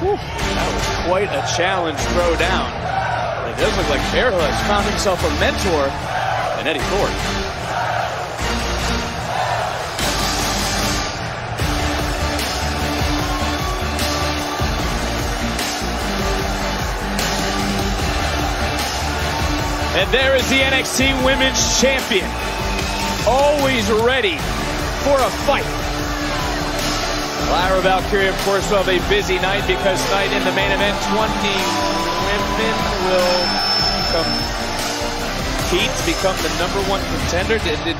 That was quite a challenge throw down. It does look like Bearhill has found himself a mentor in Eddie Ford. And there is the NXT Women's Champion. Always ready for a fight. Lyra Valkyria, of course, will have a busy night because tonight in the main event, 20 women will compete to become the number one contender. Did did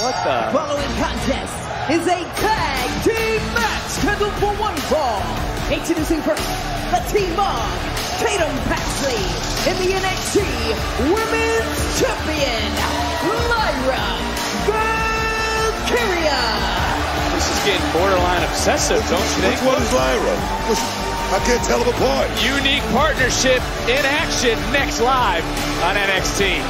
What the? Following contest is a tag team match scheduled for one fall. Introducing first, the team of Tatum Paxley in the NXT Women's Champion, Lyra Valkyria. Is getting borderline obsessive, which, don't you think? Which one's Lyra? Which, I can't tell them apart. Unique partnership in action next live on NXT.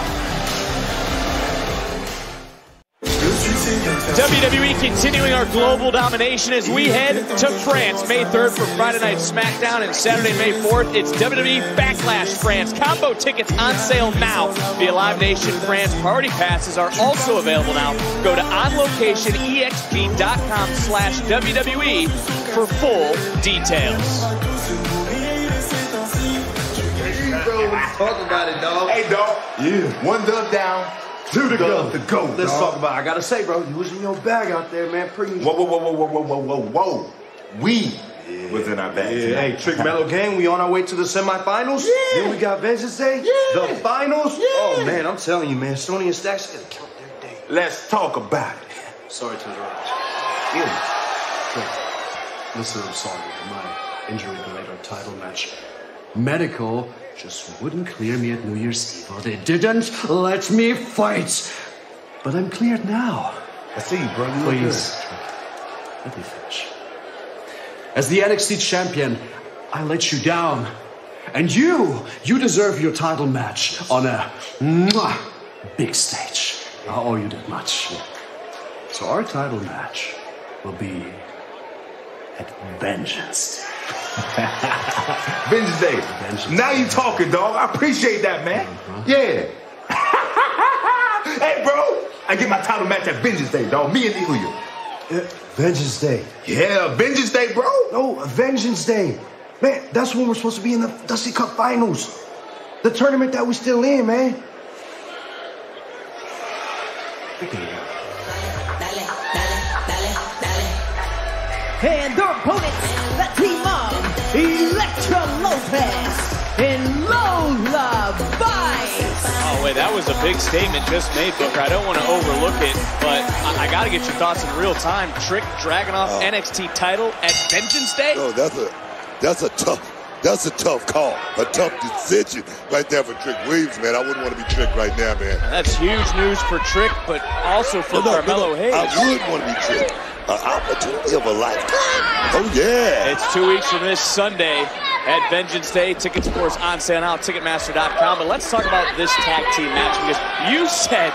WWE continuing our global domination as we head to France May 3rd for Friday Night SmackDown and Saturday May 4th. It's WWE Backlash France. Combo tickets on sale now via Live Nation France. Party passes are also available now. Go to onlocationexp.com slash WWE for full details. Talk about it, dog. Hey, dog. Yeah. One dub down. Two to go. To go. Let's dog. talk about it. I gotta say, bro, you was in your bag out there, man. Pretty. Whoa, whoa, whoa, whoa, whoa, whoa, whoa, whoa. We yeah. was in our bag. Yeah. Hey, Trick Melo Gang, we on our way to the semifinals. Yeah. Then we got Vengeance Day. Yeah. The finals. Yeah. Oh man, I'm telling you, man, Tony and Stacks gotta count their day. Let's talk about it. Sorry to interrupt. Yeah. Listen, I'm sorry. My injury delayed our title match. Medical just wouldn't clear me at New Year's Eve. or they didn't let me fight. But I'm cleared now. I see, bro. You Please, let me finish. As the NXT champion, I let you down. And you, you deserve your title match on a mwah, big stage. Oh, you did much. So our title match will be at Vengeance Vengeance Day. Vengeance now you talking, dog. I appreciate that, man. Mm-hmm. Yeah. hey, bro. I get my title match at Vengeance Day, dog. Me and Ilya. Uh, Vengeance Day. Yeah, Vengeance Day, bro. No, Vengeance Day. Man, that's when we're supposed to be in the Dusty Cup Finals. The tournament that we're still in, man. And their opponents, Lopez and Lola Vice. Oh, wait, that was a big statement just made, Booker. I don't want to overlook it, but I, I got to get your thoughts in real time. Trick dragging off oh. NXT title at Vengeance Day? No, that's a, that's a tough that's a tough call, a tough decision right there for Trick Williams, man. I wouldn't want to be Trick right now, man. That's huge news for Trick, but also for no, no, Carmelo no, Hayes. I would want to be Trick. An opportunity of a lifetime. Oh, yeah. It's two weeks from this Sunday at Vengeance Day. Tickets, of course, on sale now, Ticketmaster.com. But let's talk about this tag team match because you said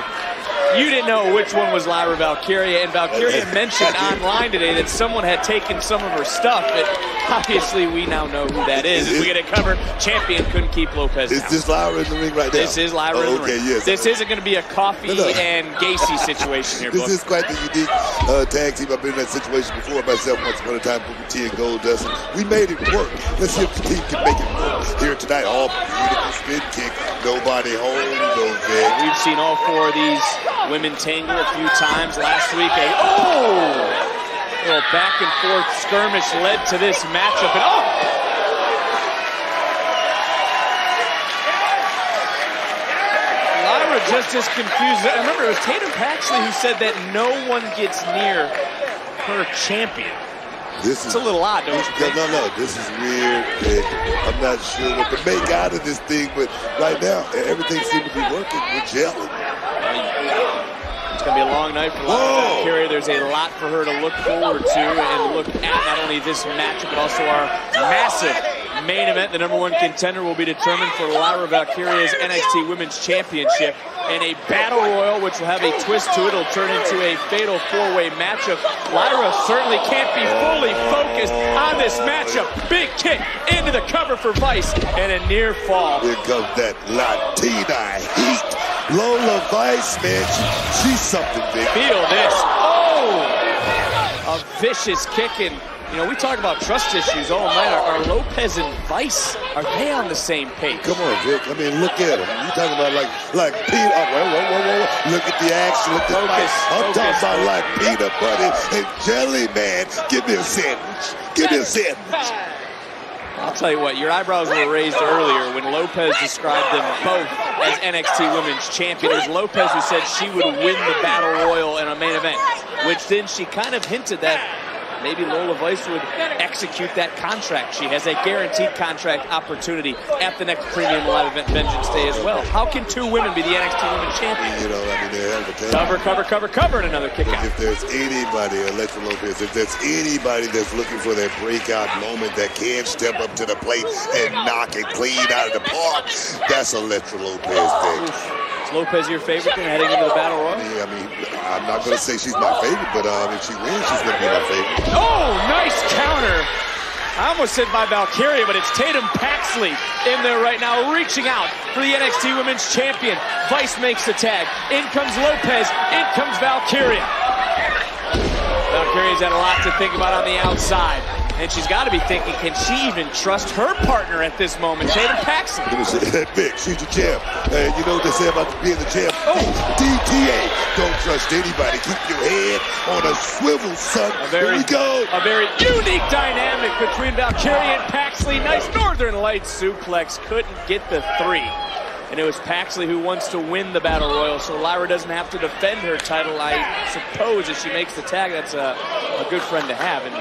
you didn't know which one was Lyra Valkyria, and Valkyria mentioned online today that someone had taken some of her stuff, but obviously we now know who that is. As we get it covered, champion couldn't keep Lopez Is this Lyra in the ring right now? This is Lyra oh, in the okay, ring. Yes. This isn't going to be a coffee no, no. and Gacy situation here, This book. is quite the unique uh, tag team. I've been in that situation before myself once upon a time, Booker T and Goldust. We made it work. Let's see if the team can make it work here tonight. All beautiful spin kick. Nobody home, no We've seen all four of these women tangle a few times last week. A, oh! Little back and forth skirmish led to this matchup. And oh! Lyra just as confused. I remember it was Tatum Paxley who said that no one gets near her champion. This it's is a little odd, don't you think? No, no, no. this is weird. I'm not sure what to make out of this thing, but right now everything seems to be working. We're gelling. It's going to be a long night for Lyra Valkyria. There's a lot for her to look forward to and look at not only this match, but also our massive main event. The number one contender will be determined for Lyra Valkyria's NXT Women's Championship and a battle royal, which will have a twist to it. It'll turn into a fatal four-way matchup. Lyra certainly can't be fully focused on this matchup. Big kick into the cover for Vice and a near fall. Here comes that Latina heat. Lola Vice, man, she, she's something big. Feel this. Oh! A vicious kick and you know, we talk about trust issues oh, all night. Are, are, Lopez and Vice, are they on the same page? Come on, Vic. I mean, look at them. You talking about like like Pete. Oh, whoa, whoa, whoa, whoa. Look at the action. Look at the focus, I'm focus, talking about focus. like peanut butter and jelly, man. Give me a sandwich. Give me a sandwich. I'll tell you what, your eyebrows were raised earlier when Lopez described them both as NXT Women's Champion. It was Lopez who said she would win the Battle Royal in a main event, which then she kind of hinted that maybe Lola Vice would execute that contract. She has a guaranteed contract opportunity at the next Premium Live Event Vengeance Day as well. How can two women be the NXT Women's Champion? You know, I mean, they're hell of a talent. Cover, cover, cover, cover, and another kick out. If there's anybody, Elektra Lopez, if there's anybody that's looking for that breakout moment that can step up to the plate and knock it clean out of the park, that's Elektra Lopez, Vic. Is Lopez your favorite then heading into the Battle Royal? Yeah, I mean, I'm not going to say she's my favorite, but um, if she wins, she's going to be my favorite. Oh, nice counter. I almost said by Valkyria, but it's Tatum Paxley in there right now, reaching out for the NXT Women's Champion. Vice makes the tag. In comes Lopez. In comes Valkyria. Valkyria's had a lot to think about on the outside. And she's got to be thinking, can she even trust her partner at this moment? Let me say, Vic, she's the champ. And you know what they say about being the champ? Oh. DTA. Don't trust anybody. Keep your head on a swivel, son. A very, Here we go. a very unique dynamic between Valkyria and Paxley. Nice Northern Lights suplex. Couldn't get the three. And it was Paxley who wants to win the Battle Royal, so Lyra doesn't have to defend her title. I suppose as she makes the tag, that's a, a good friend to have in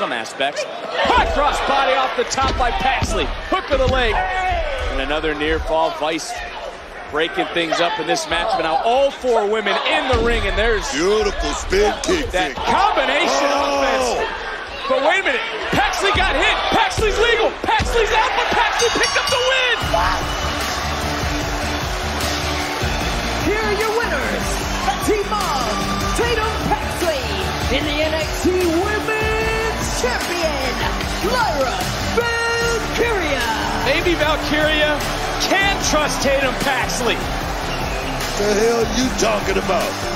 some aspects. High cross body off the top by Paxley. Hook of the leg. And another near fall. Vice breaking things up in this match. But now all four women in the ring, and there's Beautiful spin kick, that combination of Oh. offense. But wait a minute. Paxley got hit. Paxley's Lyra Valkyria. Maybe Valkyria can trust Tatum Paxley. What the hell are you talking about?